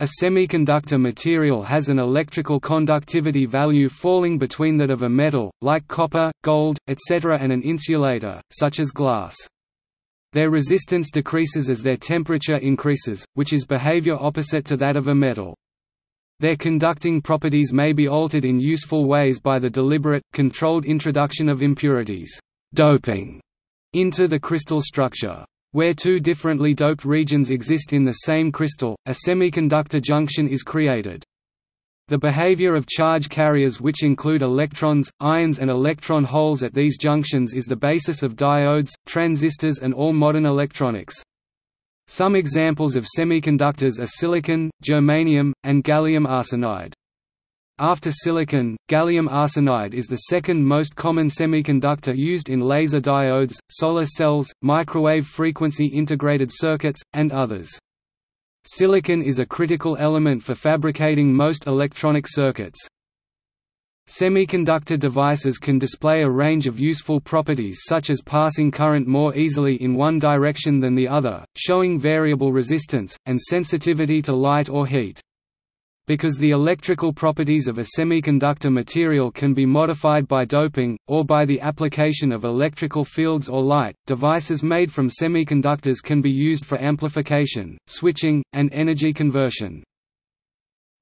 A semiconductor material has an electrical conductivity value falling between that of a metal, like copper, gold, etc. and an insulator, such as glass. Their resistance decreases as their temperature increases, which is behavior opposite to that of a metal. Their conducting properties may be altered in useful ways by the deliberate, controlled introduction of impurities doping into the crystal structure. Where two differently doped regions exist in the same crystal, a semiconductor junction is created. The behavior of charge carriers which include electrons, ions and electron holes at these junctions is the basis of diodes, transistors and all modern electronics. Some examples of semiconductors are silicon, germanium, and gallium arsenide. After silicon, gallium arsenide is the second most common semiconductor used in laser diodes, solar cells, microwave frequency integrated circuits, and others. Silicon is a critical element for fabricating most electronic circuits. Semiconductor devices can display a range of useful properties such as passing current more easily in one direction than the other, showing variable resistance, and sensitivity to light or heat. Because the electrical properties of a semiconductor material can be modified by doping, or by the application of electrical fields or light, devices made from semiconductors can be used for amplification, switching, and energy conversion.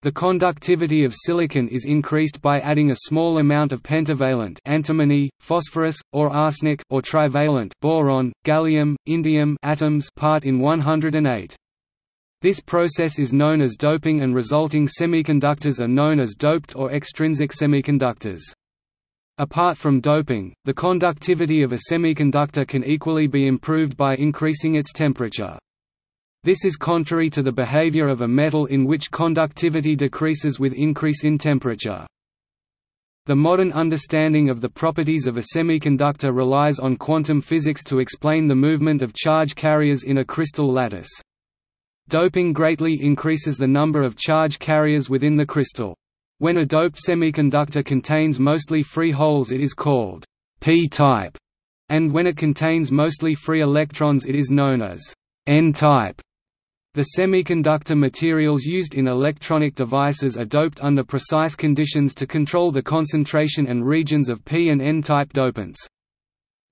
The conductivity of silicon is increased by adding a small amount of pentavalent antimony, phosphorus, or arsenic or trivalent boron, gallium, indium atoms part in 108. This process is known as doping and resulting semiconductors are known as doped or extrinsic semiconductors. Apart from doping, the conductivity of a semiconductor can equally be improved by increasing its temperature. This is contrary to the behavior of a metal in which conductivity decreases with increase in temperature. The modern understanding of the properties of a semiconductor relies on quantum physics to explain the movement of charge carriers in a crystal lattice. Doping greatly increases the number of charge carriers within the crystal. When a doped semiconductor contains mostly free holes it is called p-type, and when it contains mostly free electrons it is known as n-type. The semiconductor materials used in electronic devices are doped under precise conditions to control the concentration and regions of p and n-type dopants.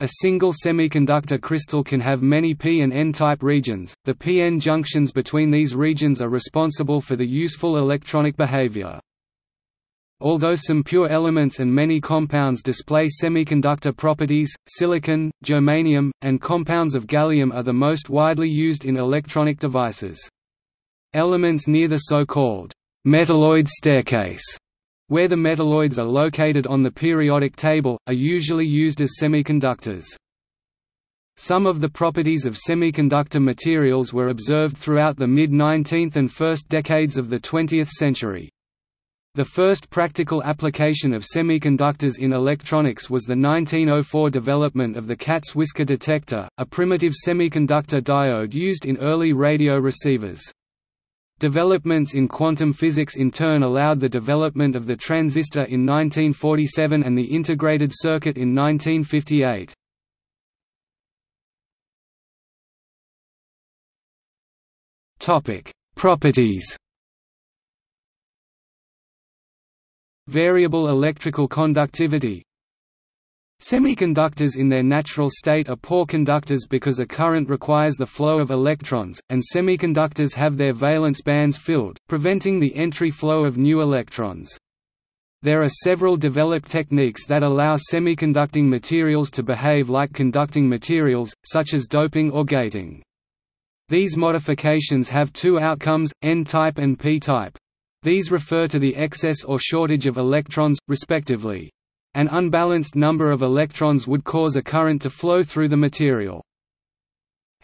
A single semiconductor crystal can have many p and n-type regions. The p-n junctions between these regions are responsible for the useful electronic behavior. Although some pure elements and many compounds display semiconductor properties, silicon, germanium, and compounds of gallium are the most widely used in electronic devices. Elements near the so-called metalloid staircase where the metalloids are located on the periodic table, are usually used as semiconductors. Some of the properties of semiconductor materials were observed throughout the mid-19th and first decades of the 20th century. The first practical application of semiconductors in electronics was the 1904 development of the cat's whisker detector, a primitive semiconductor diode used in early radio receivers. Developments in quantum physics in turn allowed the development of the transistor in 1947 and the integrated circuit in 1958. Topic: Properties. Variable electrical conductivity Semiconductors in their natural state are poor conductors because a current requires the flow of electrons, and semiconductors have their valence bands filled, preventing the entry flow of new electrons. There are several developed techniques that allow semiconducting materials to behave like conducting materials, such as doping or gating. These modifications have two outcomes, N-type and P-type. These refer to the excess or shortage of electrons, respectively. An unbalanced number of electrons would cause a current to flow through the material.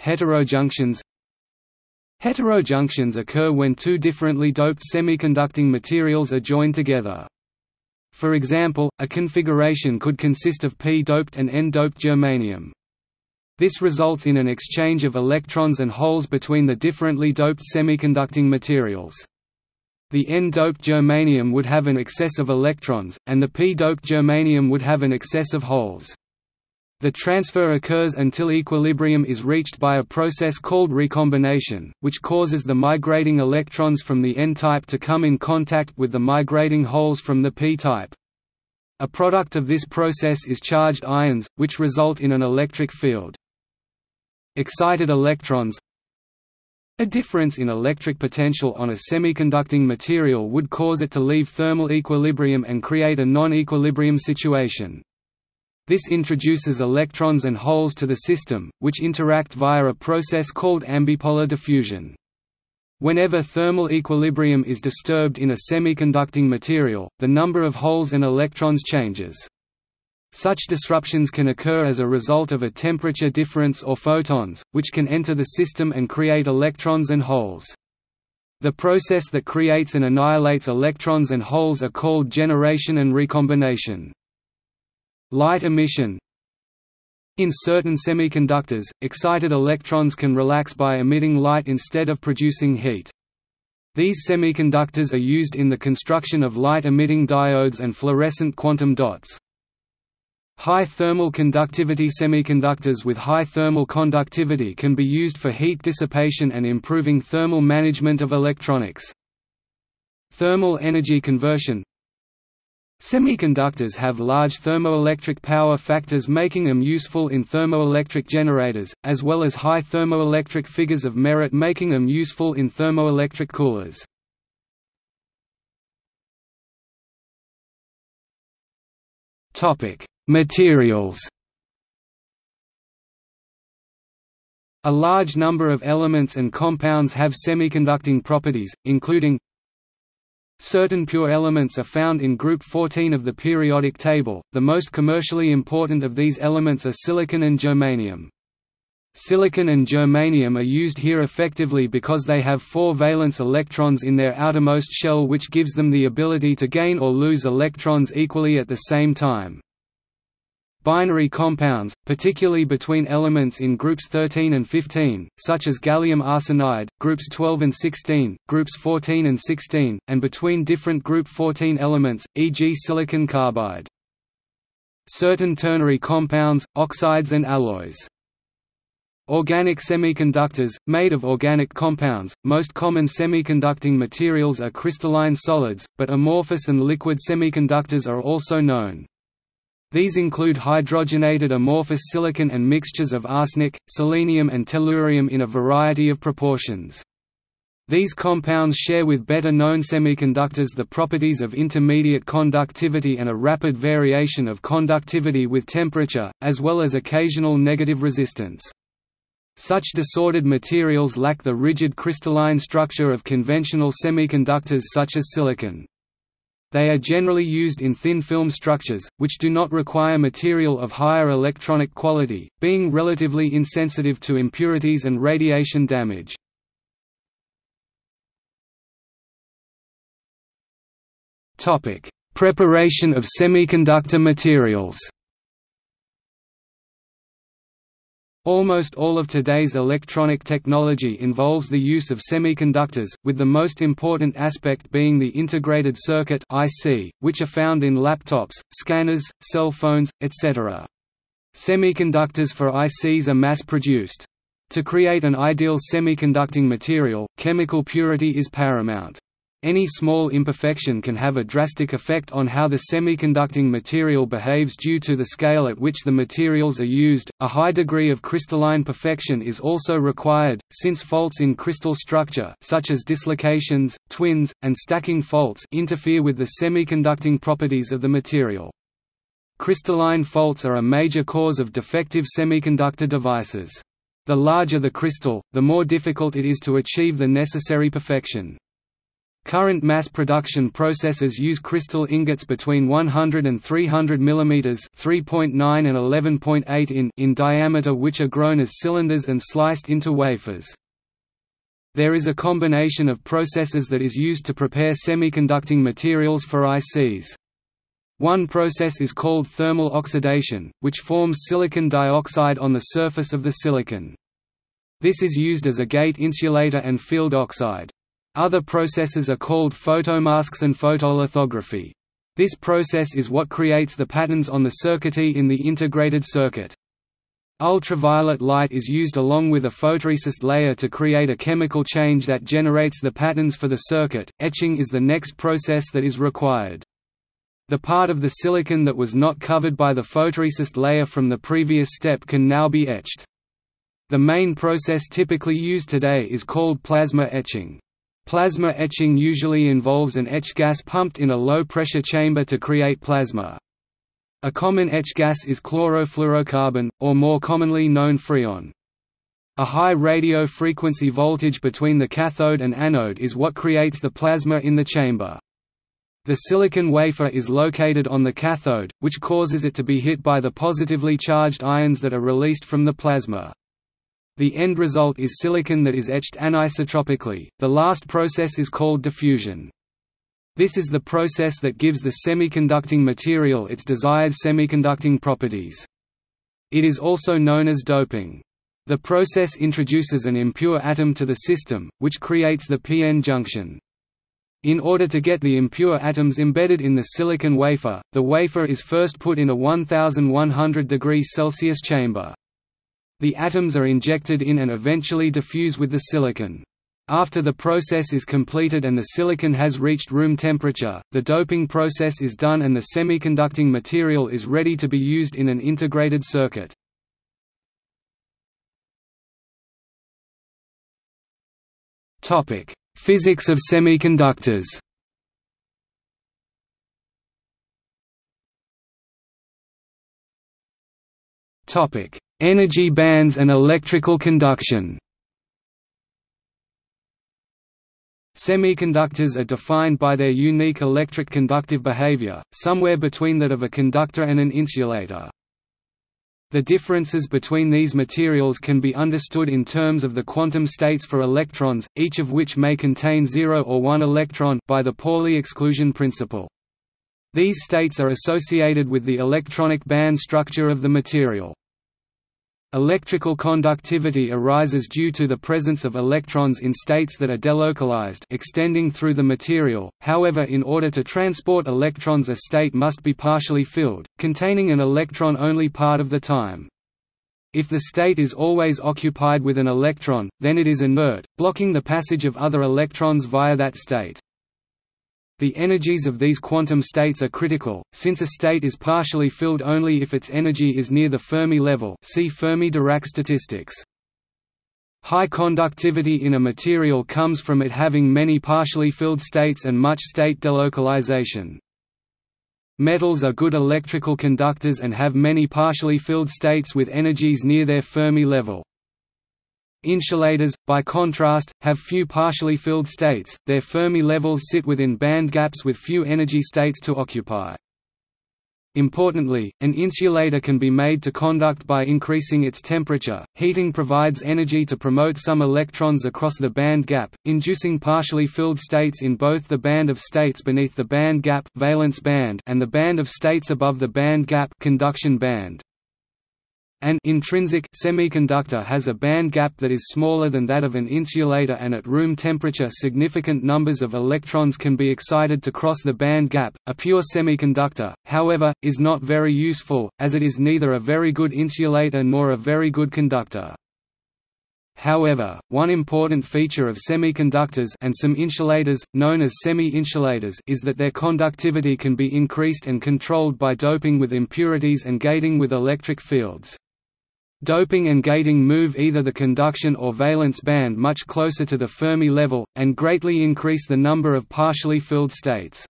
Heterojunctions Heterojunctions occur when two differently doped semiconducting materials are joined together. For example, a configuration could consist of p-doped and n-doped germanium. This results in an exchange of electrons and holes between the differently doped semiconducting materials. The N-doped germanium would have an excess of electrons, and the P-doped germanium would have an excess of holes. The transfer occurs until equilibrium is reached by a process called recombination, which causes the migrating electrons from the n-type to come in contact with the migrating holes from the p-type. A product of this process is charged ions, which result in an electric field. Excited electrons A difference in electric potential on a semiconducting material would cause it to leave thermal equilibrium and create a non-equilibrium situation. This introduces electrons and holes to the system, which interact via a process called ambipolar diffusion. Whenever thermal equilibrium is disturbed in a semiconducting material, the number of holes and electrons changes. Such disruptions can occur as a result of a temperature difference or photons, which can enter the system and create electrons and holes. The process that creates and annihilates electrons and holes are called generation and recombination. Light emission in certain semiconductors, excited electrons can relax by emitting light instead of producing heat. These semiconductors are used in the construction of light-emitting diodes and fluorescent quantum dots. High thermal conductivity semiconductors with high thermal conductivity can be used for heat dissipation and improving thermal management of electronics. Thermal energy conversion Semiconductors have large thermoelectric power factors making them useful in thermoelectric generators, as well as high thermoelectric figures of merit making them useful in thermoelectric coolers. Materials A large number of elements and compounds have semiconducting properties, including Certain pure elements are found in group 14 of the periodic table, the most commercially important of these elements are silicon and germanium. Silicon and germanium are used here effectively because they have four valence electrons in their outermost shell which gives them the ability to gain or lose electrons equally at the same time. Binary compounds, particularly between elements in groups 13 and 15, such as gallium arsenide, groups 12 and 16, groups 14 and 16, and between different group 14 elements, e.g. silicon carbide. Certain ternary compounds, oxides and alloys. Organic semiconductors, made of organic compounds, most common semiconducting materials are crystalline solids, but amorphous and liquid semiconductors are also known. These include hydrogenated amorphous silicon and mixtures of arsenic, selenium and tellurium in a variety of proportions. These compounds share with better-known semiconductors the properties of intermediate conductivity and a rapid variation of conductivity with temperature, as well as occasional negative resistance. Such disordered materials lack the rigid crystalline structure of conventional semiconductors such as silicon. They are generally used in thin film structures, which do not require material of higher electronic quality, being relatively insensitive to impurities and radiation damage. Preparation of semiconductor materials Almost all of today's electronic technology involves the use of semiconductors, with the most important aspect being the integrated circuit IC, which are found in laptops, scanners, cell phones, etc. Semiconductors for ICs are mass-produced. To create an ideal semiconducting material, chemical purity is paramount. Any small imperfection can have a drastic effect on how the semiconducting material behaves due to the scale at which the materials are used. A high degree of crystalline perfection is also required, since faults in crystal structure, such as dislocations, twins, and stacking faults, interfere with the semiconducting properties of the material. Crystalline faults are a major cause of defective semiconductor devices. The larger the crystal, the more difficult it is to achieve the necessary perfection. Current mass production processes use crystal ingots between 100 and 300 mm 3.9 and 11.8 in in diameter which are grown as cylinders and sliced into wafers. There is a combination of processes that is used to prepare semiconducting materials for ICs. One process is called thermal oxidation, which forms silicon dioxide on the surface of the silicon. This is used as a gate insulator and field oxide. Other processes are called photomasks and photolithography. This process is what creates the patterns on the circuitry in the integrated circuit. Ultraviolet light is used along with a photoresist layer to create a chemical change that generates the patterns for the circuit. Etching is the next process that is required. The part of the silicon that was not covered by the photoresist layer from the previous step can now be etched. The main process typically used today is called plasma etching. Plasma etching usually involves an etch gas pumped in a low-pressure chamber to create plasma. A common etch gas is chlorofluorocarbon, or more commonly known freon. A high radio frequency voltage between the cathode and anode is what creates the plasma in the chamber. The silicon wafer is located on the cathode, which causes it to be hit by the positively charged ions that are released from the plasma. The end result is silicon that is etched anisotropically. The last process is called diffusion. This is the process that gives the semiconducting material its desired semiconducting properties. It is also known as doping. The process introduces an impure atom to the system, which creates the p-n junction. In order to get the impure atoms embedded in the silicon wafer, the wafer is first put in a 1100 degrees Celsius chamber. The atoms are injected in and eventually diffuse with the silicon. After the process is completed and the silicon has reached room temperature, the doping process is done and the semiconducting material is ready to be used in an integrated circuit. Physics of semiconductors Energy bands and electrical conduction Semiconductors are defined by their unique electric conductive behavior, somewhere between that of a conductor and an insulator. The differences between these materials can be understood in terms of the quantum states for electrons, each of which may contain 0 or 1 electron by the Pauli exclusion principle. These states are associated with the electronic band structure of the material. Electrical conductivity arises due to the presence of electrons in states that are delocalized extending through the material, however in order to transport electrons a state must be partially filled, containing an electron only part of the time. If the state is always occupied with an electron, then it is inert, blocking the passage of other electrons via that state. The energies of these quantum states are critical, since a state is partially filled only if its energy is near the Fermi level see Fermi-Dirac statistics. High conductivity in a material comes from it having many partially filled states and much state delocalization. Metals are good electrical conductors and have many partially filled states with energies near their Fermi level. Insulators, by contrast, have few partially filled states, their Fermi levels sit within band gaps with few energy states to occupy. Importantly, an insulator can be made to conduct by increasing its temperature. Heating provides energy to promote some electrons across the band gap, inducing partially filled states in both the band of states beneath the band gap valence band and the band of states above the band gap conduction band. An intrinsic semiconductor has a band gap that is smaller than that of an insulator and at room temperature significant numbers of electrons can be excited to cross the band gap. A pure semiconductor, however, is not very useful, as it is neither a very good insulator nor a very good conductor. However, one important feature of semiconductors and some insulators, known as semi-insulators is that their conductivity can be increased and controlled by doping with impurities and gating with electric fields. Doping and gating move either the conduction or valence band much closer to the Fermi level, and greatly increase the number of partially filled states.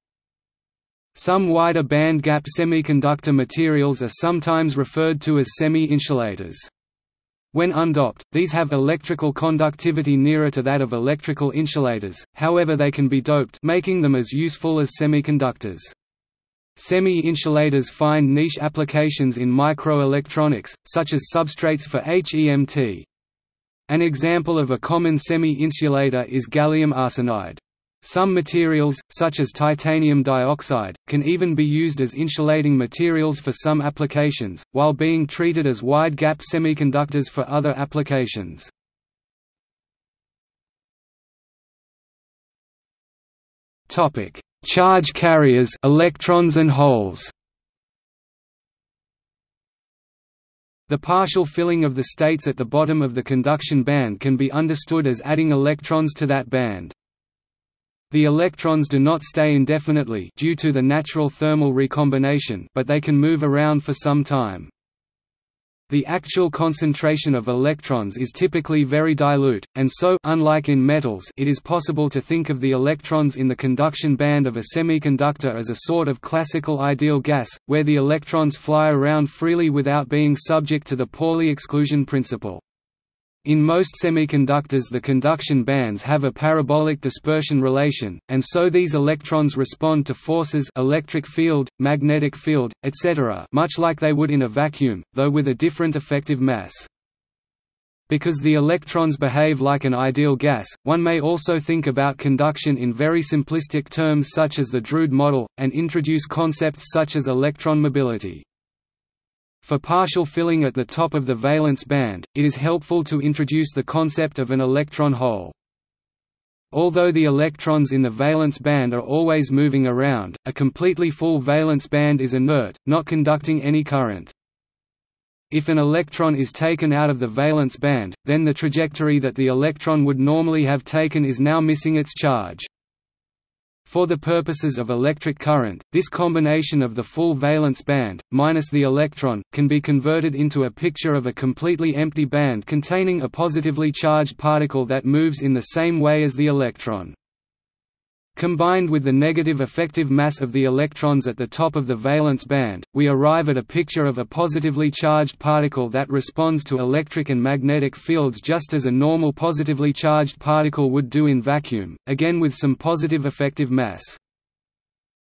Some wider band gap semiconductor materials are sometimes referred to as semi-insulators. When undoped, these have electrical conductivity nearer to that of electrical insulators, however they can be doped making them as useful as semiconductors. Semi-insulators find niche applications in microelectronics, such as substrates for HEMT. An example of a common semi-insulator is gallium arsenide. Some materials, such as titanium dioxide, can even be used as insulating materials for some applications, while being treated as wide-gap semiconductors for other applications. Topic: Charge carriers electrons and holes. The partial filling of the states at the bottom of the conduction band can be understood as adding electrons to that band. The electrons do not stay indefinitely due to the natural thermal recombination but they can move around for some time. The actual concentration of electrons is typically very dilute, and so unlike in metals it is possible to think of the electrons in the conduction band of a semiconductor as a sort of classical ideal gas, where the electrons fly around freely without being subject to the Pauli exclusion principle. In most semiconductors the conduction bands have a parabolic dispersion relation, and so these electrons respond to forces electric field, magnetic field, etc. much like they would in a vacuum, though with a different effective mass. Because the electrons behave like an ideal gas, one may also think about conduction in very simplistic terms such as the Drude model, and introduce concepts such as electron mobility. For partial filling at the top of the valence band, it is helpful to introduce the concept of an electron hole. Although the electrons in the valence band are always moving around, a completely full valence band is inert, not conducting any current. If an electron is taken out of the valence band, then the trajectory that the electron would normally have taken is now missing its charge. For the purposes of electric current, this combination of the full valence band, minus the electron, can be converted into a picture of a completely empty band containing a positively charged particle that moves in the same way as the electron. Combined with the negative effective mass of the electrons at the top of the valence band, we arrive at a picture of a positively charged particle that responds to electric and magnetic fields just as a normal positively charged particle would do in vacuum, again with some positive effective mass.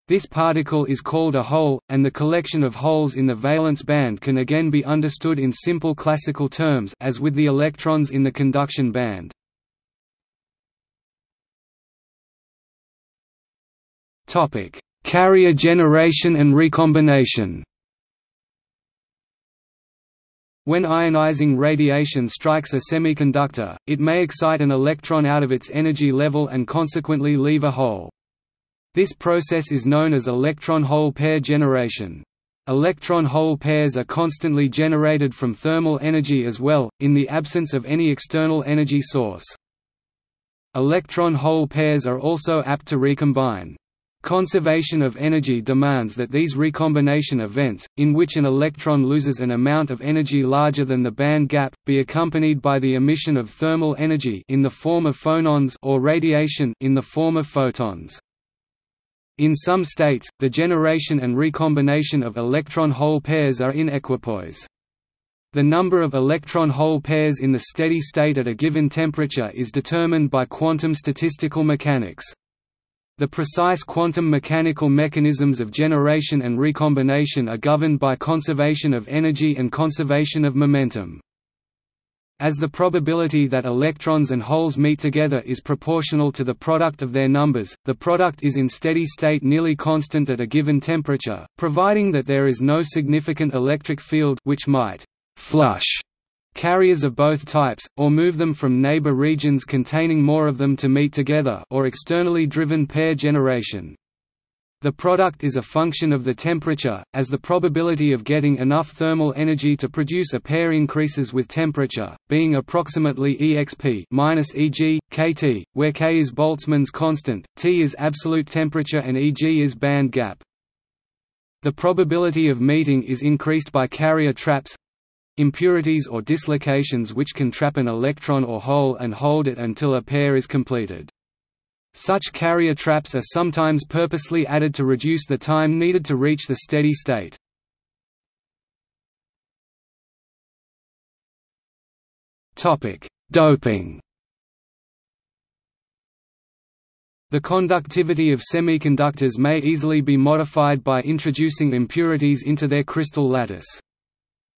This particle is called a hole, and the collection of holes in the valence band can again be understood in simple classical terms as with the electrons in the conduction band. Topic: Carrier generation and recombination. When ionizing radiation strikes a semiconductor, it may excite an electron out of its energy level and consequently leave a hole. This process is known as electron-hole pair generation. Electron-hole pairs are constantly generated from thermal energy as well, in the absence of any external energy source. Electron-hole pairs are also apt to recombine. Conservation of energy demands that these recombination events, in which an electron loses an amount of energy larger than the band gap, be accompanied by the emission of thermal energy in the form of phonons or radiation in the form of photons. In some states, the generation and recombination of electron-hole pairs are in equipoise. The number of electron-hole pairs in the steady state at a given temperature is determined by quantum statistical mechanics. The precise quantum mechanical mechanisms of generation and recombination are governed by conservation of energy and conservation of momentum. As the probability that electrons and holes meet together is proportional to the product of their numbers, the product is in steady state nearly constant at a given temperature, providing that there is no significant electric field which might «flush» carriers of both types, or move them from neighbor regions containing more of them to meet together or externally driven pair generation. The product is a function of the temperature, as the probability of getting enough thermal energy to produce a pair increases with temperature, being approximately exp Eg, kT, where K is Boltzmann's constant, T is absolute temperature and Eg is band gap. The probability of meeting is increased by carrier traps, impurities or dislocations which can trap an electron or hole and hold it until a pair is completed. Such carrier traps are sometimes purposely added to reduce the time needed to reach the steady state. Doping The conductivity of semiconductors may easily be modified by introducing impurities into their crystal lattice.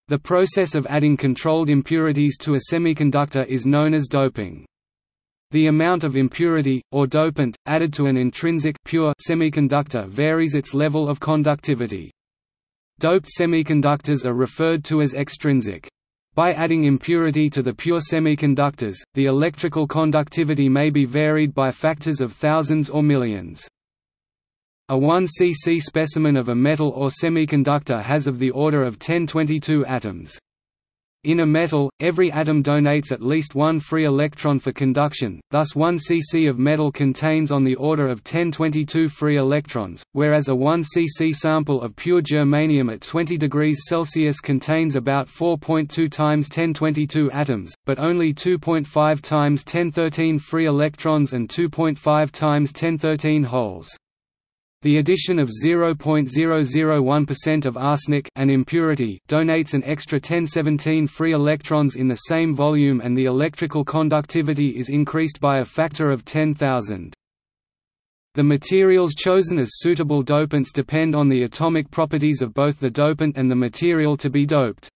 The process of adding controlled impurities to a semiconductor is known as doping. The amount of impurity, or dopant, added to an intrinsic pure semiconductor varies its level of conductivity. Doped semiconductors are referred to as extrinsic. By adding impurity to the pure semiconductors, the electrical conductivity may be varied by factors of thousands or millions. A 1 cc specimen of a metal or semiconductor has of the order of 1022 atoms. In a metal, every atom donates at least one free electron for conduction, thus 1 cc of metal contains on the order of 1022 free electrons, whereas a 1 cc sample of pure germanium at 20 degrees Celsius contains about 4.2 times 1022 atoms, but only 2.5 times 1013 free electrons and 2.5 times 1013 holes. The addition of 0.001% of arsenic an impurity donates an extra 1017 free electrons in the same volume and the electrical conductivity is increased by a factor of 10,000. The materials chosen as suitable dopants depend on the atomic properties of both the dopant and the material to be doped.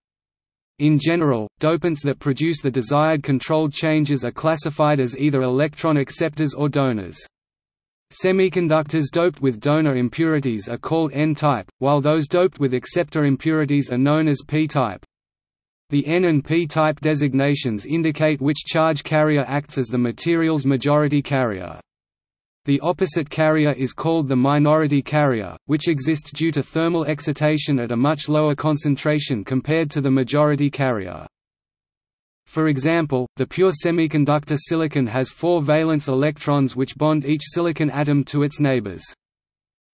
In general, dopants that produce the desired controlled changes are classified as either electron acceptors or donors. Semiconductors doped with donor impurities are called N-type, while those doped with acceptor impurities are known as P-type. The N and P-type designations indicate which charge carrier acts as the material's majority carrier. The opposite carrier is called the minority carrier, which exists due to thermal excitation at a much lower concentration compared to the majority carrier. For example, the pure semiconductor silicon has four valence electrons which bond each silicon atom to its neighbors.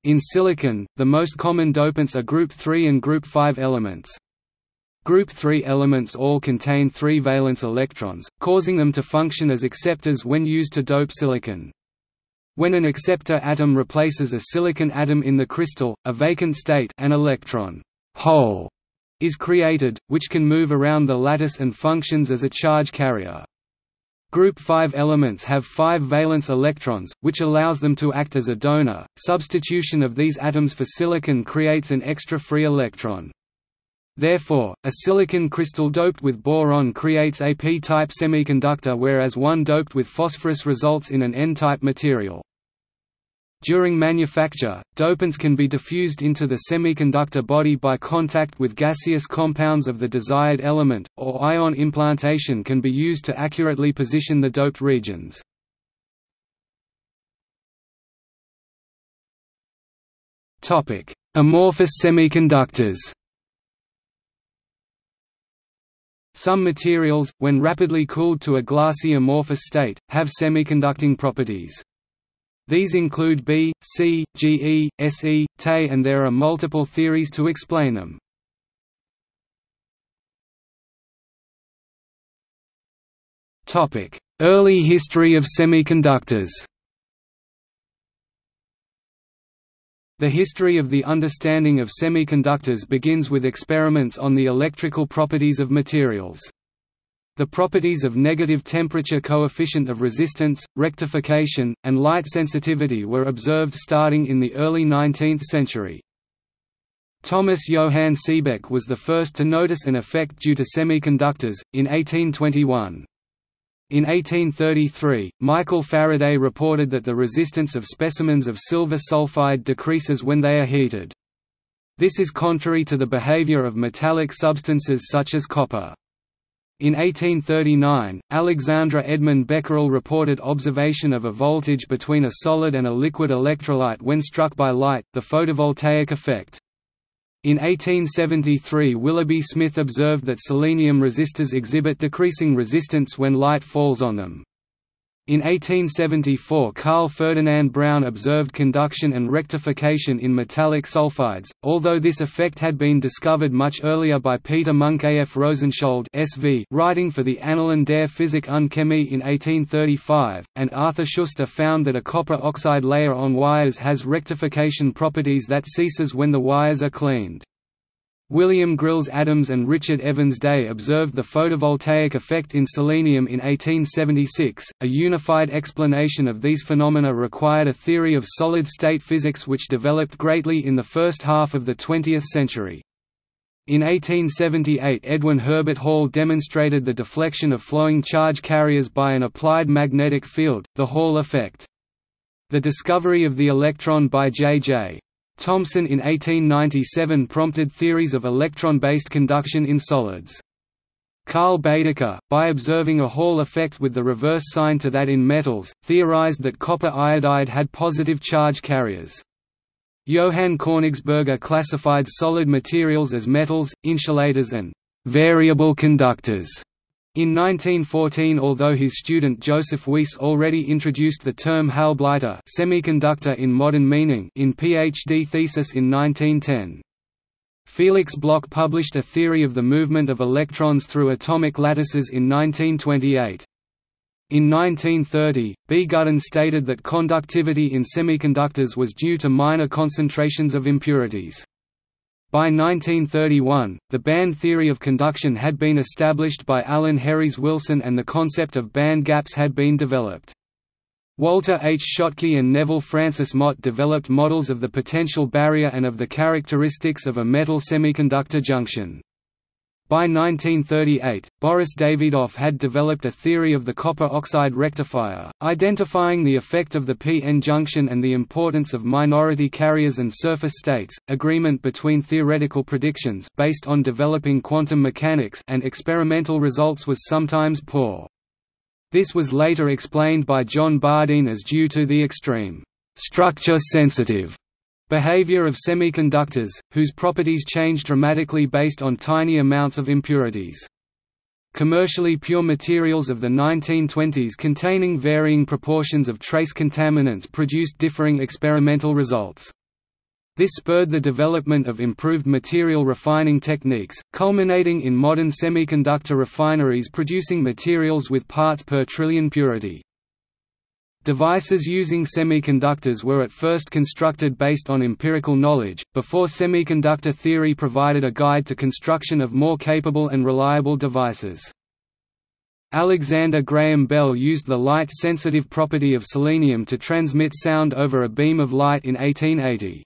In silicon, the most common dopants are group 3 and group 5 elements. Group 3 elements all contain three valence electrons, causing them to function as acceptors when used to dope silicon. When an acceptor atom replaces a silicon atom in the crystal, a vacant state an electron hole is created, which can move around the lattice and functions as a charge carrier. Group 5 elements have five valence electrons, which allows them to act as a donor. Substitution of these atoms for silicon creates an extra free electron. Therefore, a silicon crystal doped with boron creates a p-type semiconductor whereas one doped with phosphorus results in an n-type material. During manufacture, dopants can be diffused into the semiconductor body by contact with gaseous compounds of the desired element, or ion implantation can be used to accurately position the doped regions. Amorphous semiconductors Some materials, when rapidly cooled to a glassy amorphous state, have semiconducting properties. These include B, C, GE, SE, TE and there are multiple theories to explain them. Early history of semiconductors The history of the understanding of semiconductors begins with experiments on the electrical properties of materials. The properties of negative temperature coefficient of resistance, rectification, and light sensitivity were observed starting in the early 19th century. Thomas Johann Seebeck was the first to notice an effect due to semiconductors, in 1821. In 1833, Michael Faraday reported that the resistance of specimens of silver sulfide decreases when they are heated. This is contrary to the behavior of metallic substances such as copper. In 1839, Alexandre Edmond Becquerel reported observation of a voltage between a solid and a liquid electrolyte when struck by light, the photovoltaic effect. In 1873 Willoughby Smith observed that selenium resistors exhibit decreasing resistance when light falls on them. In 1874 Carl Ferdinand Braun observed conduction and rectification in metallic sulfides, although this effect had been discovered much earlier by Peter Munck-A. F. Rosenschold SV writing for the Annalen der Physik und Chemie in 1835, and Arthur Schuster found that a copper oxide layer on wires has rectification properties that ceases when the wires are cleaned. William Grills Adams and Richard Evans Day observed the photovoltaic effect in selenium in 1876. A unified explanation of these phenomena required a theory of solid state physics which developed greatly in the first half of the 20th century. In 1878 Edwin Herbert Hall demonstrated the deflection of flowing charge carriers by an applied magnetic field, the Hall effect. The discovery of the electron by J.J. Thomson in 1897 prompted theories of electron-based conduction in solids. Carl Baedeker, by observing a Hall effect with the reverse sign to that in metals, theorized that copper iodide had positive charge carriers. Johann Königsberger classified solid materials as metals, insulators and variable conductors. In 1914 although his student Joseph Weiss already introduced the term Halbleiter semiconductor in modern meaning in PhD thesis in 1910. Felix Bloch published a theory of the movement of electrons through atomic lattices in 1928. In 1930, B. Gudden stated that conductivity in semiconductors was due to minor concentrations of impurities. By 1931, the band theory of conduction had been established by Allan Herries Wilson and the concept of band gaps had been developed. Walter H. Schottky and Neville Francis Mott developed models of the potential barrier and of the characteristics of a metal semiconductor junction. By 1938, Boris Davydov had developed a theory of the copper oxide rectifier, identifying the effect of the p-n junction and the importance of minority carriers and surface states. Agreement between theoretical predictions based on developing quantum mechanics and experimental results was sometimes poor. This was later explained by John Bardeen as due to the extreme structure sensitive Behavior of semiconductors, whose properties change dramatically based on tiny amounts of impurities. Commercially pure materials of the 1920s containing varying proportions of trace contaminants produced differing experimental results. This spurred the development of improved material refining techniques, culminating in modern semiconductor refineries producing materials with parts per trillion purity. Devices using semiconductors were at first constructed based on empirical knowledge, before semiconductor theory provided a guide to construction of more capable and reliable devices. Alexander Graham Bell used the light-sensitive property of selenium to transmit sound over a beam of light in 1880.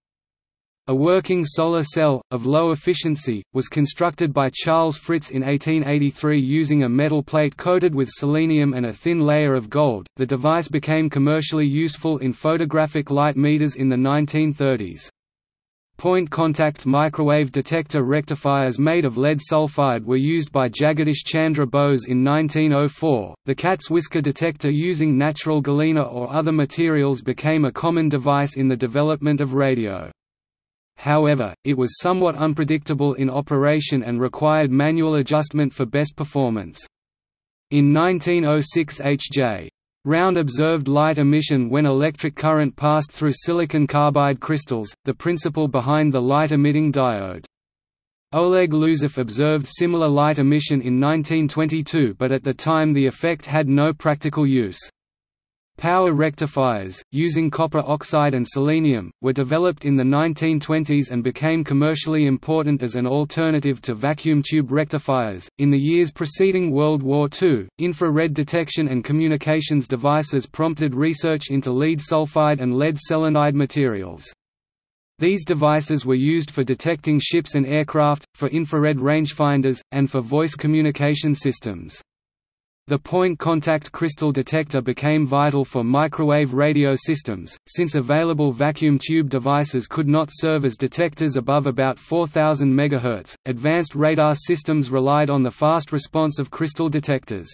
A working solar cell, of low efficiency, was constructed by Charles Fritts in 1883 using a metal plate coated with selenium and a thin layer of gold. The device became commercially useful in photographic light meters in the 1930s. Point contact microwave detector rectifiers made of lead sulfide were used by Jagadish Chandra Bose in 1904. The cat's whisker detector using natural galena or other materials became a common device in the development of radio. However, it was somewhat unpredictable in operation and required manual adjustment for best performance. In 1906 H.J. Round observed light emission when electric current passed through silicon carbide crystals, the principle behind the light-emitting diode. Oleg Losev observed similar light emission in 1922 but at the time the effect had no practical use. Power rectifiers, using copper oxide and selenium, were developed in the 1920s and became commercially important as an alternative to vacuum tube rectifiers. In the years preceding World War II, infrared detection and communications devices prompted research into lead sulfide and lead selenide materials. These devices were used for detecting ships and aircraft, for infrared rangefinders, and for voice communication systems. The point-contact crystal detector became vital for microwave radio systems, since available vacuum tube devices could not serve as detectors above about 4000 MHz. Advanced radar systems relied on the fast response of crystal detectors.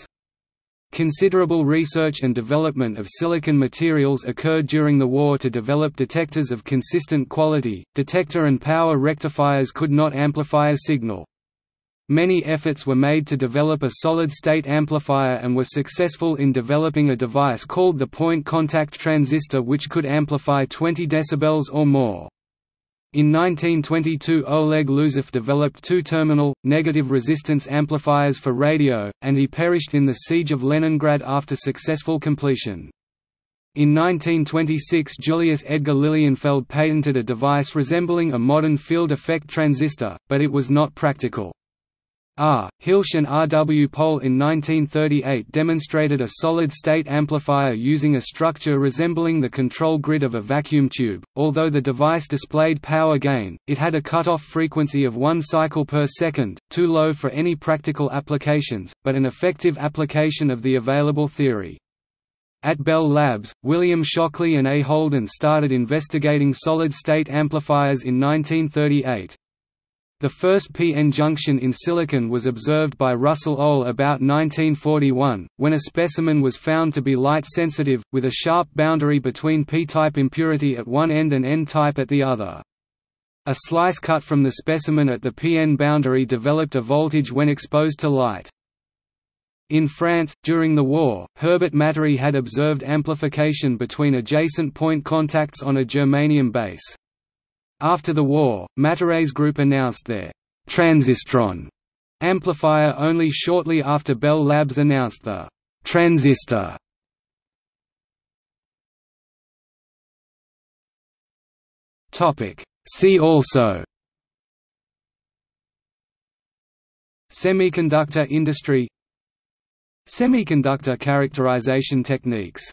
Considerable research and development of silicon materials occurred during the war to develop detectors of consistent quality. Detector and power rectifiers could not amplify a signal. Many efforts were made to develop a solid-state amplifier and were successful in developing a device called the point-contact transistor which could amplify 20 dB or more. In 1922 Oleg Losev developed two-terminal, negative resistance amplifiers for radio, and he perished in the siege of Leningrad after successful completion. In 1926 Julius Edgar Lilienfeld patented a device resembling a modern field effect transistor, but it was not practical. R. Hilsch and R. W. Pohl in 1938 demonstrated a solid-state amplifier using a structure resembling the control grid of a vacuum tube. Although the device displayed power gain, it had a cutoff frequency of 1 cycle per second, too low for any practical applications, but an effective application of the available theory. At Bell Labs, William Shockley and A. Holden started investigating solid-state amplifiers in 1938. The first p-n junction in silicon was observed by Russell Ohl about 1941, when a specimen was found to be light-sensitive, with a sharp boundary between p-type impurity at one end and n-type at the other. A slice cut from the specimen at the PN boundary developed a voltage when exposed to light. In France, during the war, Herbert Mataré had observed amplification between adjacent point contacts on a germanium base. After the war, Mataré's group announced their «transistron» amplifier only shortly after Bell Labs announced the «transistor». See also. Semiconductor industry. Semiconductor characterization techniques